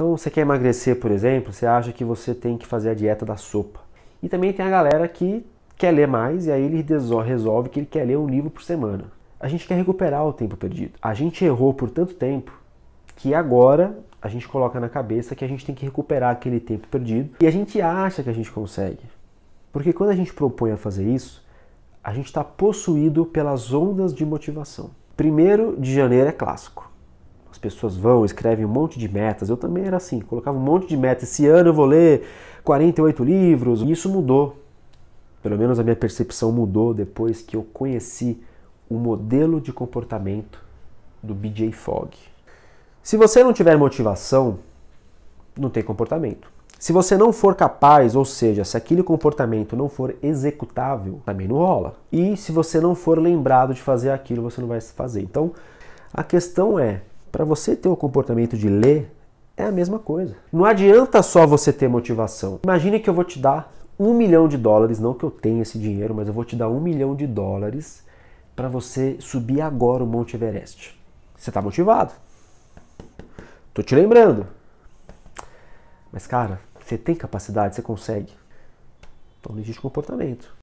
Então, você quer emagrecer, por exemplo, você acha que você tem que fazer a dieta da sopa. E também tem a galera que quer ler mais e aí ele resolve que ele quer ler um livro por semana. A gente quer recuperar o tempo perdido. A gente errou por tanto tempo que agora a gente coloca na cabeça que a gente tem que recuperar aquele tempo perdido e a gente acha que a gente consegue. Porque quando a gente propõe a fazer isso, a gente está possuído pelas ondas de motivação. Primeiro de janeiro é clássico. As pessoas vão, escrevem um monte de metas. Eu também era assim, colocava um monte de metas. Esse ano eu vou ler 48 livros. E isso mudou. Pelo menos a minha percepção mudou depois que eu conheci o modelo de comportamento do BJ Fogg. Se você não tiver motivação, não tem comportamento. Se você não for capaz, ou seja, se aquele comportamento não for executável, também não rola. E se você não for lembrado de fazer aquilo, você não vai fazer. Então, a questão é, para você ter o comportamento de ler, é a mesma coisa. Não adianta só você ter motivação. Imagine que eu vou te dar um milhão de dólares, não que eu tenha esse dinheiro, mas eu vou te dar um milhão de dólares para você subir agora o Monte Everest. Você está motivado? Tô te lembrando. Mas cara, você tem capacidade, você consegue. Então existe comportamento.